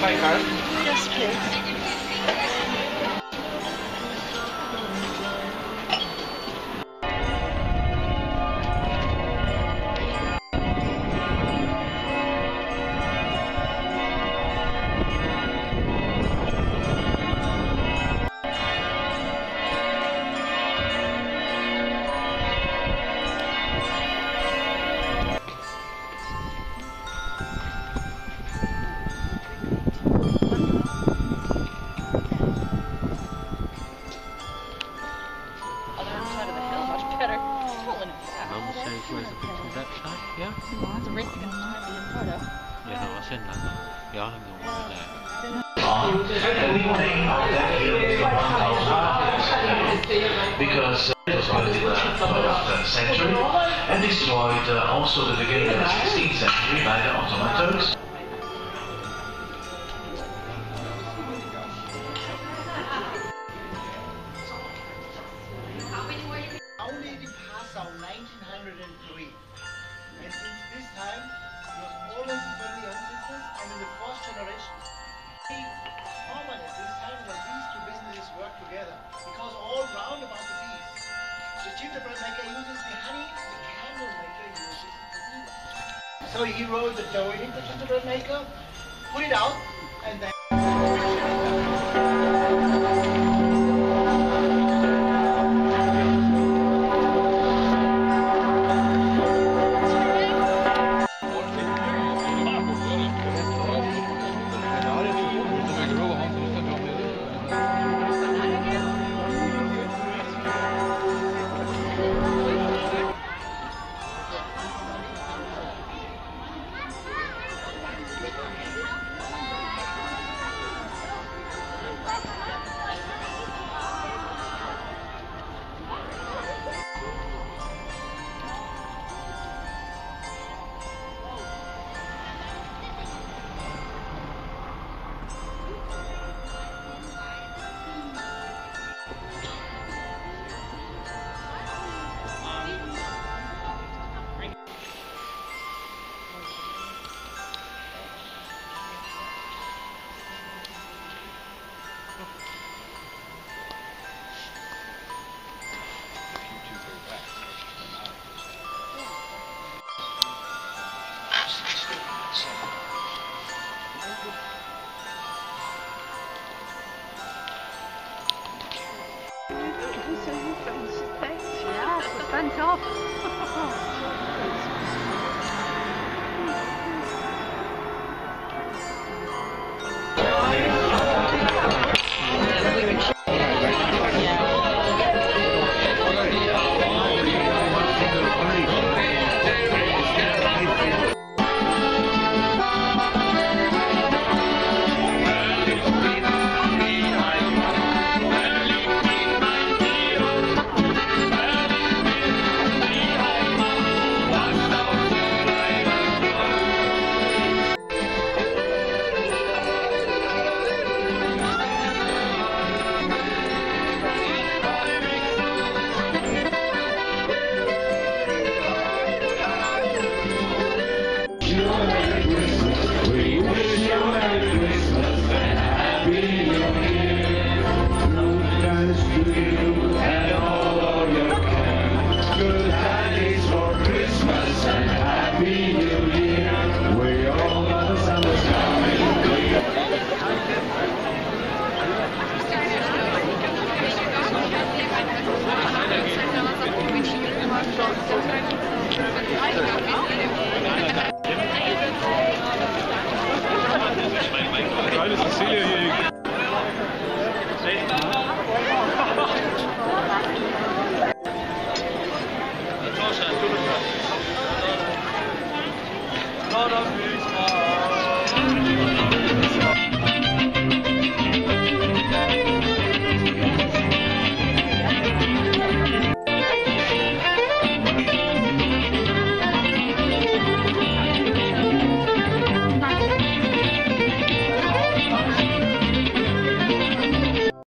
my card? Yes, please. 现场啊，也要很努力的。Because uh, it was built in the 12th century and destroyed uh, also the beginning of the 16th century by the Ottoman Turks. So he rolled the dough in the gingerbread maker, put it out, and then. Yeah, it Três